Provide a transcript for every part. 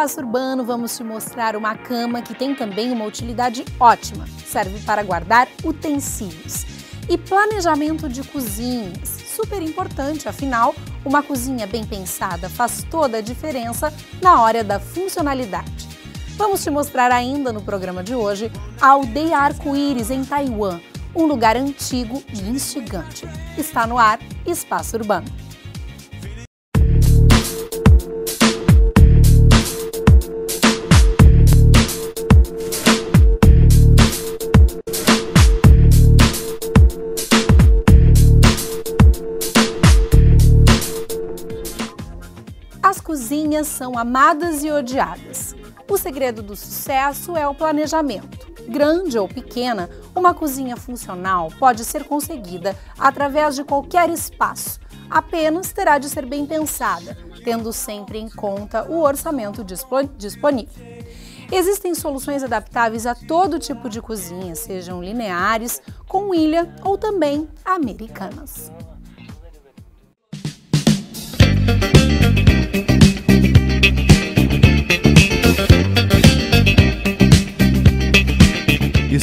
Espaço Urbano vamos te mostrar uma cama que tem também uma utilidade ótima. Serve para guardar utensílios. E planejamento de cozinhas, super importante, afinal, uma cozinha bem pensada faz toda a diferença na hora da funcionalidade. Vamos te mostrar ainda no programa de hoje a Aldeia Arco-Íris em Taiwan, um lugar antigo e instigante. Está no ar Espaço Urbano. As cozinhas são amadas e odiadas. O segredo do sucesso é o planejamento. Grande ou pequena, uma cozinha funcional pode ser conseguida através de qualquer espaço. Apenas terá de ser bem pensada, tendo sempre em conta o orçamento disponível. Existem soluções adaptáveis a todo tipo de cozinha, sejam lineares, com ilha ou também americanas.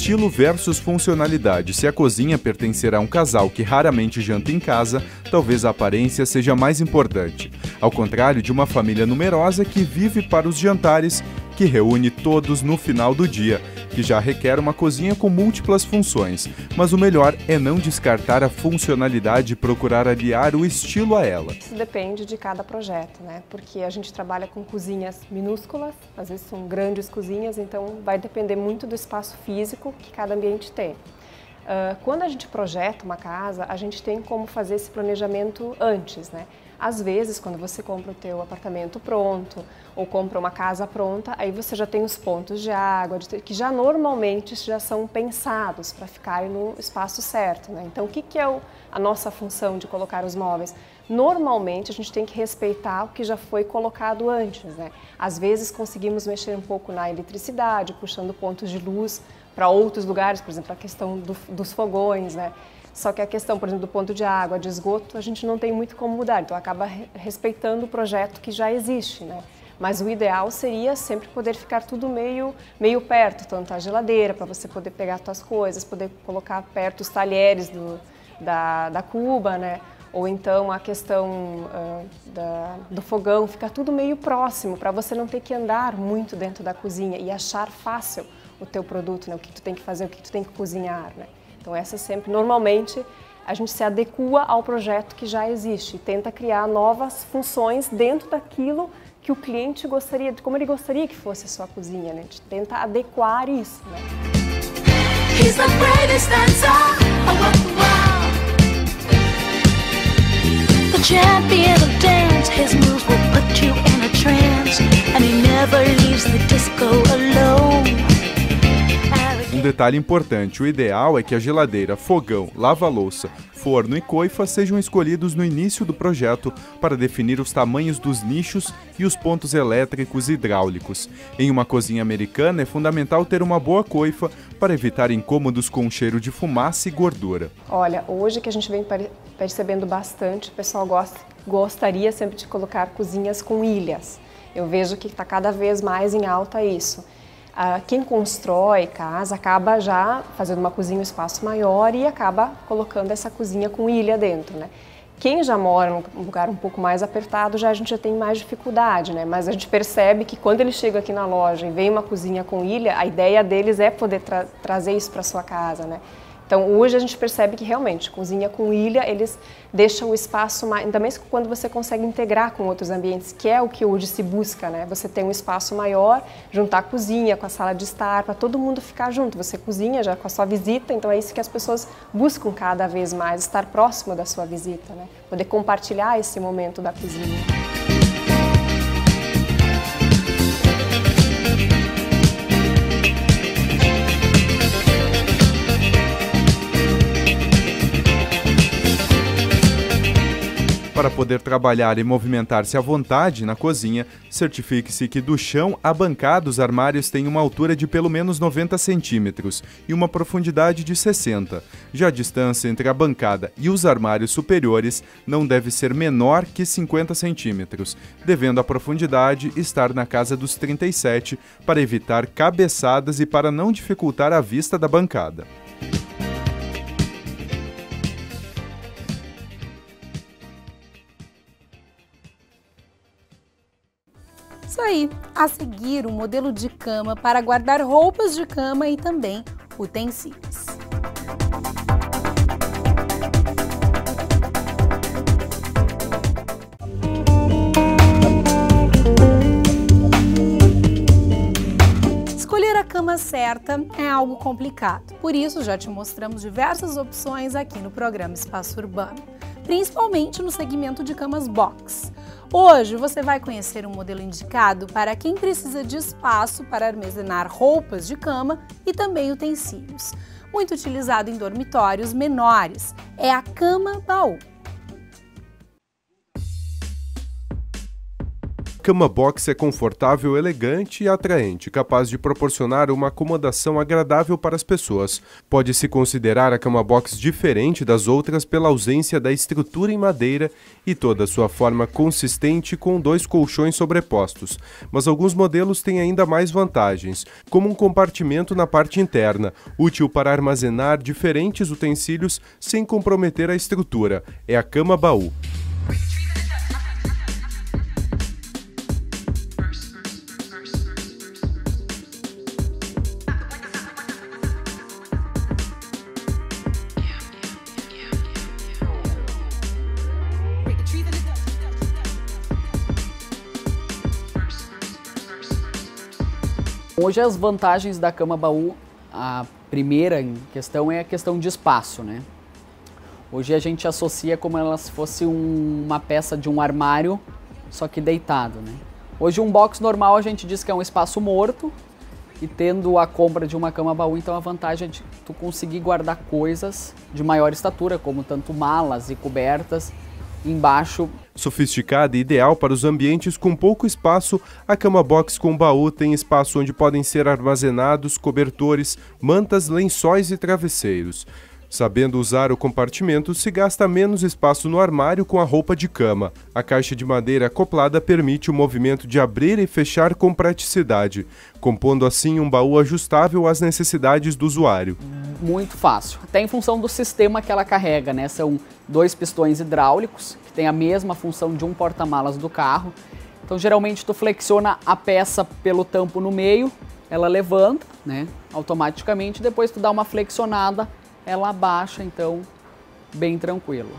Estilo versus funcionalidade. Se a cozinha pertencer a um casal que raramente janta em casa, talvez a aparência seja mais importante. Ao contrário de uma família numerosa que vive para os jantares que reúne todos no final do dia, que já requer uma cozinha com múltiplas funções, mas o melhor é não descartar a funcionalidade e procurar aliar o estilo a ela. Isso depende de cada projeto, né? Porque a gente trabalha com cozinhas minúsculas, às vezes são grandes cozinhas, então vai depender muito do espaço físico que cada ambiente tem. Uh, quando a gente projeta uma casa, a gente tem como fazer esse planejamento antes, né? Às vezes, quando você compra o teu apartamento pronto ou compra uma casa pronta, aí você já tem os pontos de água, que já normalmente já são pensados para ficarem no espaço certo. Né? Então, o que, que é o, a nossa função de colocar os móveis? Normalmente, a gente tem que respeitar o que já foi colocado antes. Né? Às vezes, conseguimos mexer um pouco na eletricidade, puxando pontos de luz para outros lugares, por exemplo, a questão do, dos fogões, né? Só que a questão, por exemplo, do ponto de água, de esgoto, a gente não tem muito como mudar, então acaba respeitando o projeto que já existe, né? Mas o ideal seria sempre poder ficar tudo meio, meio perto, tanto a geladeira, para você poder pegar suas coisas, poder colocar perto os talheres do, da, da cuba, né? Ou então a questão uh, da, do fogão, ficar tudo meio próximo, para você não ter que andar muito dentro da cozinha e achar fácil o teu produto, né? o que tu tem que fazer, o que tu tem que cozinhar. Né? Então essa sempre, normalmente, a gente se adequa ao projeto que já existe e tenta criar novas funções dentro daquilo que o cliente gostaria, como ele gostaria que fosse a sua cozinha, né? A gente tenta adequar isso, né? He's um detalhe importante: o ideal é que a geladeira, fogão, lava-louça, forno e coifa sejam escolhidos no início do projeto para definir os tamanhos dos nichos e os pontos elétricos e hidráulicos. Em uma cozinha americana é fundamental ter uma boa coifa para evitar incômodos com cheiro de fumaça e gordura. Olha, hoje que a gente vem percebendo bastante, o pessoal gosta, gostaria sempre de colocar cozinhas com ilhas. Eu vejo que está cada vez mais em alta isso quem constrói casa acaba já fazendo uma cozinha um espaço maior e acaba colocando essa cozinha com ilha dentro, né? Quem já mora num lugar um pouco mais apertado, já a gente já tem mais dificuldade, né? Mas a gente percebe que quando ele chega aqui na loja e vem uma cozinha com ilha, a ideia deles é poder tra trazer isso para sua casa, né? Então hoje a gente percebe que realmente cozinha com ilha eles deixam o espaço mais, ainda mais quando você consegue integrar com outros ambientes, que é o que hoje se busca, né? Você tem um espaço maior, juntar a cozinha com a sala de estar, para todo mundo ficar junto. Você cozinha já com a sua visita, então é isso que as pessoas buscam cada vez mais, estar próximo da sua visita, né? Poder compartilhar esse momento da cozinha. Para poder trabalhar e movimentar-se à vontade na cozinha, certifique-se que do chão à bancada os armários têm uma altura de pelo menos 90 centímetros e uma profundidade de 60. Já a distância entre a bancada e os armários superiores não deve ser menor que 50 centímetros, devendo a profundidade estar na casa dos 37 para evitar cabeçadas e para não dificultar a vista da bancada. Isso aí, a seguir um modelo de cama para guardar roupas de cama e também utensílios. Escolher a cama certa é algo complicado, por isso já te mostramos diversas opções aqui no programa Espaço Urbano, principalmente no segmento de camas box. Hoje você vai conhecer um modelo indicado para quem precisa de espaço para armazenar roupas de cama e também utensílios. Muito utilizado em dormitórios menores, é a cama baú. Cama box é confortável, elegante e atraente, capaz de proporcionar uma acomodação agradável para as pessoas. Pode-se considerar a cama box diferente das outras pela ausência da estrutura em madeira e toda sua forma consistente com dois colchões sobrepostos. Mas alguns modelos têm ainda mais vantagens, como um compartimento na parte interna, útil para armazenar diferentes utensílios sem comprometer a estrutura. É a cama baú. Hoje as vantagens da cama baú, a primeira em questão é a questão de espaço, né? Hoje a gente associa como ela se fosse um, uma peça de um armário, só que deitado, né? Hoje um box normal a gente diz que é um espaço morto e tendo a compra de uma cama baú, então a vantagem é de tu conseguir guardar coisas de maior estatura, como tanto malas e cobertas, embaixo. Sofisticada e ideal para os ambientes com pouco espaço, a cama box com baú tem espaço onde podem ser armazenados cobertores, mantas, lençóis e travesseiros. Sabendo usar o compartimento, se gasta menos espaço no armário com a roupa de cama. A caixa de madeira acoplada permite o movimento de abrir e fechar com praticidade, compondo assim um baú ajustável às necessidades do usuário. Muito fácil. Até em função do sistema que ela carrega, né? São dois pistões hidráulicos, que tem a mesma função de um porta-malas do carro. Então, geralmente, tu flexiona a peça pelo tampo no meio, ela levanta, né? Automaticamente, depois tu dá uma flexionada ela abaixa, então, bem tranquilo.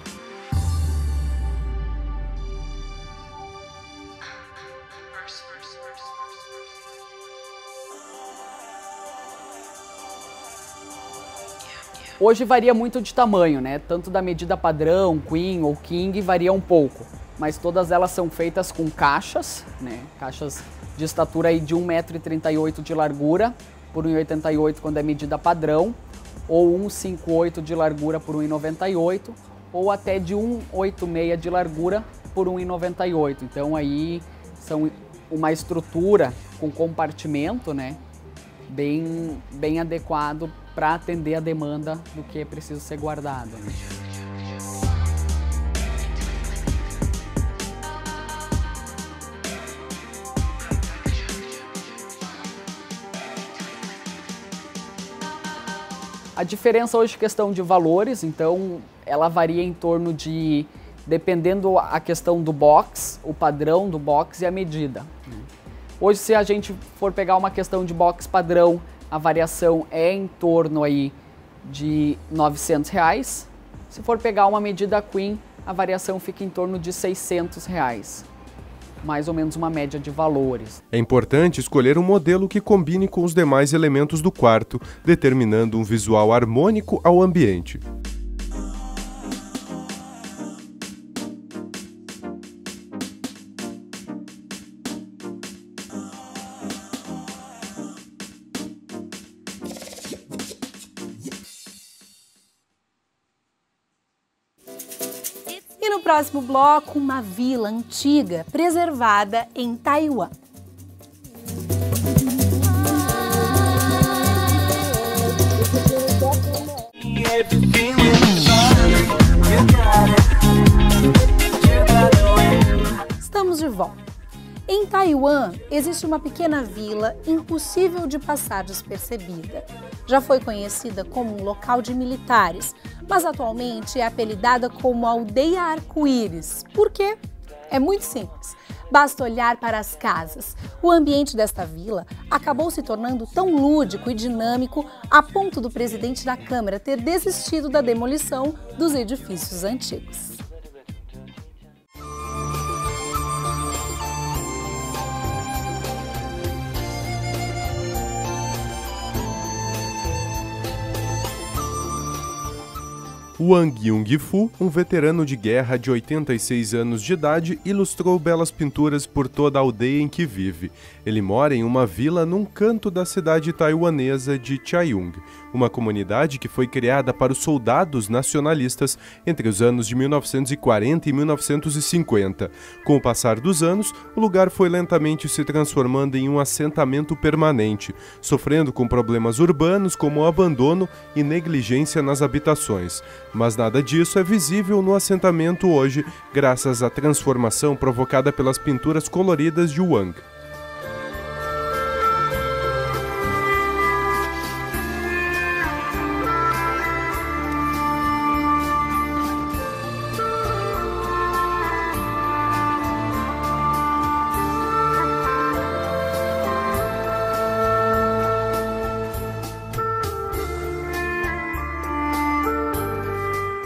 Hoje varia muito de tamanho, né? Tanto da medida padrão, queen ou king, varia um pouco. Mas todas elas são feitas com caixas, né? Caixas de estatura aí de 1,38m de largura por 1,88m quando é medida padrão ou 1,58 de largura por 1,98 ou até de 1,86 de largura por 1,98. Então aí são uma estrutura com compartimento, né, bem bem adequado para atender a demanda do que é preciso ser guardado. A diferença hoje é questão de valores, então ela varia em torno de, dependendo a questão do box, o padrão do box e a medida. Hoje se a gente for pegar uma questão de box padrão, a variação é em torno aí de 900 reais. Se for pegar uma medida queen, a variação fica em torno de 600 reais mais ou menos uma média de valores. É importante escolher um modelo que combine com os demais elementos do quarto, determinando um visual harmônico ao ambiente. Próximo bloco, uma vila antiga preservada em Taiwan. Estamos de volta. Em Taiwan, existe uma pequena vila impossível de passar despercebida. Já foi conhecida como um local de militares, mas atualmente é apelidada como Aldeia Arco-Íris. Por quê? É muito simples. Basta olhar para as casas. O ambiente desta vila acabou se tornando tão lúdico e dinâmico a ponto do presidente da Câmara ter desistido da demolição dos edifícios antigos. Wang Yongfu, um veterano de guerra de 86 anos de idade, ilustrou belas pinturas por toda a aldeia em que vive. Ele mora em uma vila num canto da cidade taiwanesa de Chayung, uma comunidade que foi criada para os soldados nacionalistas entre os anos de 1940 e 1950. Com o passar dos anos, o lugar foi lentamente se transformando em um assentamento permanente, sofrendo com problemas urbanos como o abandono e negligência nas habitações mas nada disso é visível no assentamento hoje, graças à transformação provocada pelas pinturas coloridas de Wang.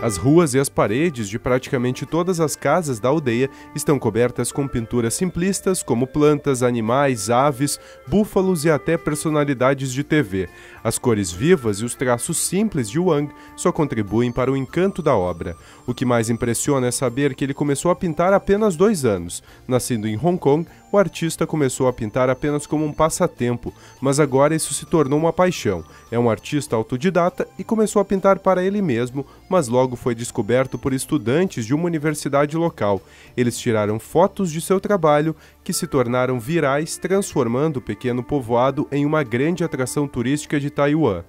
As ruas e as paredes de praticamente todas as casas da aldeia estão cobertas com pinturas simplistas como plantas, animais, aves, búfalos e até personalidades de TV. As cores vivas e os traços simples de Wang só contribuem para o encanto da obra. O que mais impressiona é saber que ele começou a pintar apenas dois anos. Nascido em Hong Kong, o artista começou a pintar apenas como um passatempo, mas agora isso se tornou uma paixão. É um artista autodidata e começou a pintar para ele mesmo, mas logo foi descoberto por estudantes de uma universidade local. Eles tiraram fotos de seu trabalho que se tornaram virais, transformando o pequeno povoado em uma grande atração turística de Taiwan.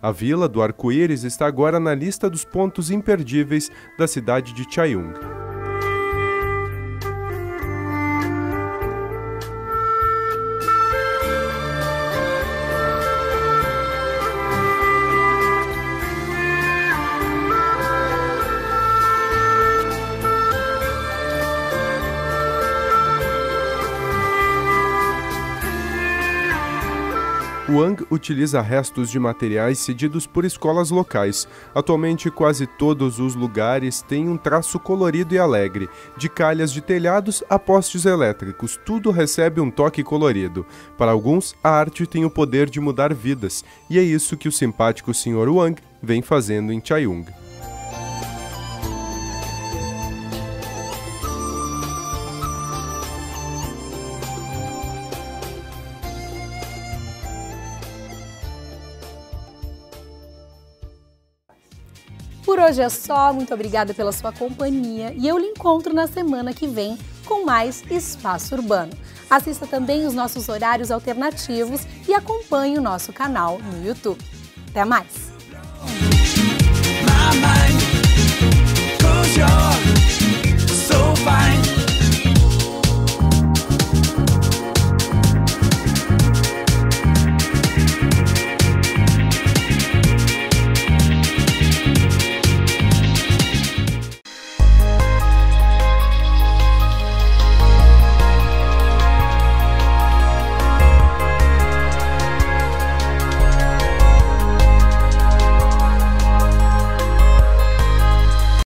A Vila do Arco-Íris está agora na lista dos pontos imperdíveis da cidade de Chayung. Wang utiliza restos de materiais cedidos por escolas locais. Atualmente, quase todos os lugares têm um traço colorido e alegre, de calhas de telhados a postes elétricos, tudo recebe um toque colorido. Para alguns, a arte tem o poder de mudar vidas, e é isso que o simpático Sr. Wang vem fazendo em Chayung. Por hoje é só, muito obrigada pela sua companhia e eu lhe encontro na semana que vem com mais Espaço Urbano. Assista também os nossos horários alternativos e acompanhe o nosso canal no YouTube. Até mais!